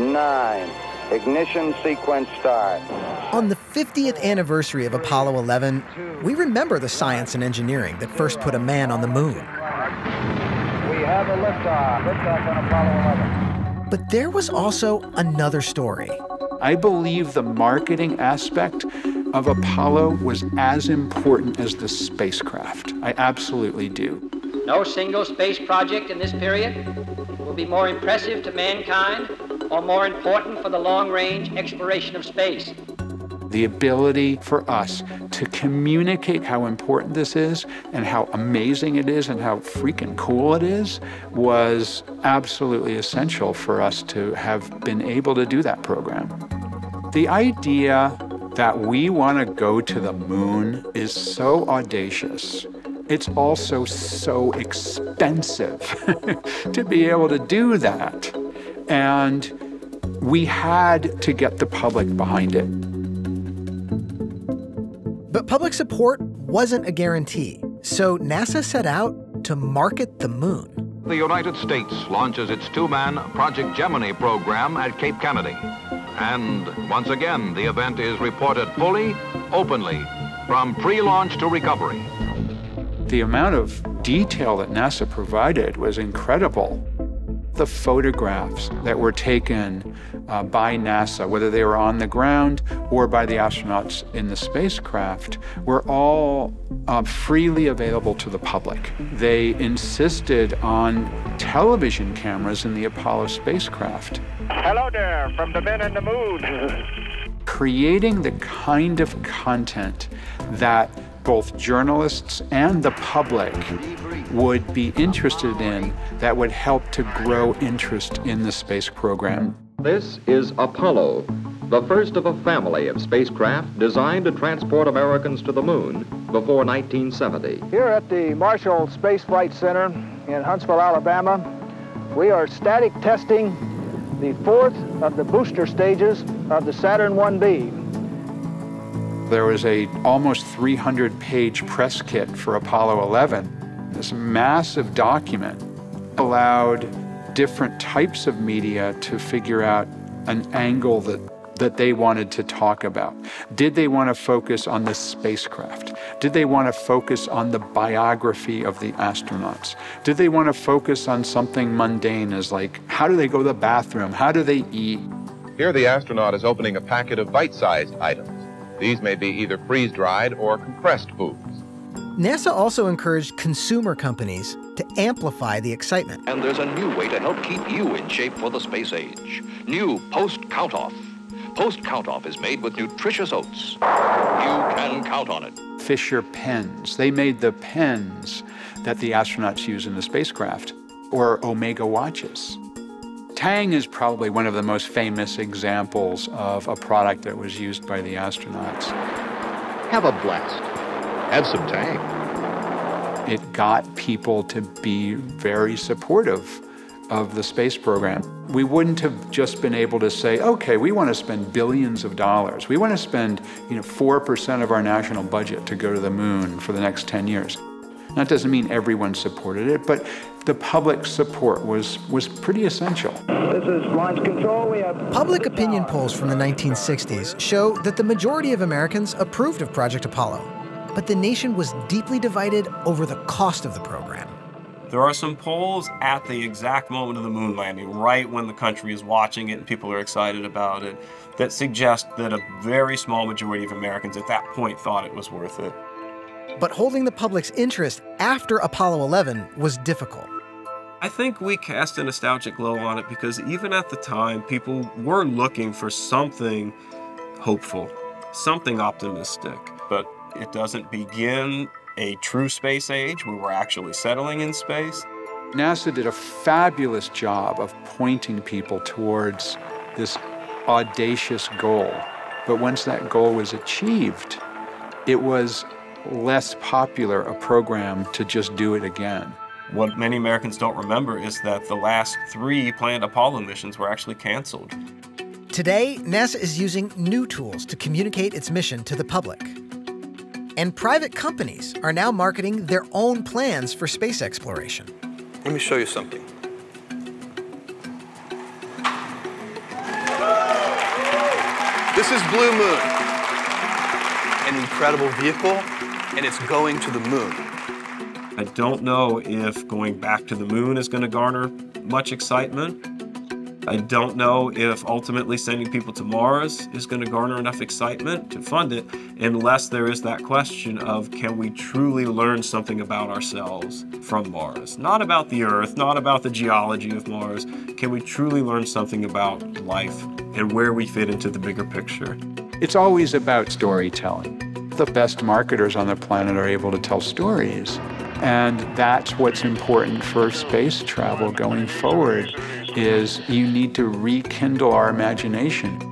nine. Ignition sequence start. On the 50th anniversary of Apollo 11, we remember the science and engineering that first put a man on the moon. We have a liftoff. Liftoff on Apollo 11. But there was also another story. I believe the marketing aspect of Apollo was as important as the spacecraft. I absolutely do. No single space project in this period will be more impressive to mankind or more important for the long range exploration of space. The ability for us to communicate how important this is and how amazing it is and how freaking cool it is was absolutely essential for us to have been able to do that program. The idea that we want to go to the moon is so audacious. It's also so expensive to be able to do that. And we had to get the public behind it. But public support wasn't a guarantee, so NASA set out to market the moon. The United States launches its two-man Project Gemini program at Cape Kennedy. And once again, the event is reported fully, openly, from pre-launch to recovery. The amount of detail that NASA provided was incredible the photographs that were taken uh, by NASA, whether they were on the ground or by the astronauts in the spacecraft, were all uh, freely available to the public. They insisted on television cameras in the Apollo spacecraft. Hello there, from the men in the moon. Creating the kind of content that both journalists and the public would be interested in that would help to grow interest in the space program. This is Apollo, the first of a family of spacecraft designed to transport Americans to the moon before 1970. Here at the Marshall Space Flight Center in Huntsville, Alabama, we are static testing the fourth of the booster stages of the Saturn 1B. There was a almost 300 page press kit for Apollo 11 this massive document allowed different types of media to figure out an angle that that they wanted to talk about. Did they want to focus on the spacecraft? Did they want to focus on the biography of the astronauts? Did they want to focus on something mundane as like how do they go to the bathroom? How do they eat? Here the astronaut is opening a packet of bite-sized items. These may be either freeze-dried or compressed foods. NASA also encouraged consumer companies to amplify the excitement. And there's a new way to help keep you in shape for the space age. New Post Count Off. Post Count Off is made with nutritious oats. You can count on it. Fisher pens. They made the pens that the astronauts use in the spacecraft, or Omega watches. Tang is probably one of the most famous examples of a product that was used by the astronauts. Have a blast. Have some Tang. It got people to be very supportive of the space program. We wouldn't have just been able to say, okay, we want to spend billions of dollars. We want to spend, you know, 4% of our national budget to go to the moon for the next 10 years. That doesn't mean everyone supported it, but the public support was, was pretty essential. This is launch control. We have Public opinion polls from the 1960s show that the majority of Americans approved of Project Apollo but the nation was deeply divided over the cost of the program. There are some polls at the exact moment of the moon landing, right when the country is watching it and people are excited about it, that suggest that a very small majority of Americans at that point thought it was worth it. But holding the public's interest after Apollo 11 was difficult. I think we cast a nostalgic glow on it because even at the time, people were looking for something hopeful, something optimistic. But it doesn't begin a true space age where we're actually settling in space. NASA did a fabulous job of pointing people towards this audacious goal. But once that goal was achieved, it was less popular a program to just do it again. What many Americans don't remember is that the last three planned Apollo missions were actually canceled. Today, NASA is using new tools to communicate its mission to the public. And private companies are now marketing their own plans for space exploration. Let me show you something. This is Blue Moon, an incredible vehicle, and it's going to the moon. I don't know if going back to the moon is going to garner much excitement. I don't know if ultimately sending people to Mars is going to garner enough excitement to fund it, unless there is that question of can we truly learn something about ourselves from Mars? Not about the Earth, not about the geology of Mars. Can we truly learn something about life and where we fit into the bigger picture? It's always about storytelling. The best marketers on the planet are able to tell stories. And that's what's important for space travel going forward is you need to rekindle our imagination.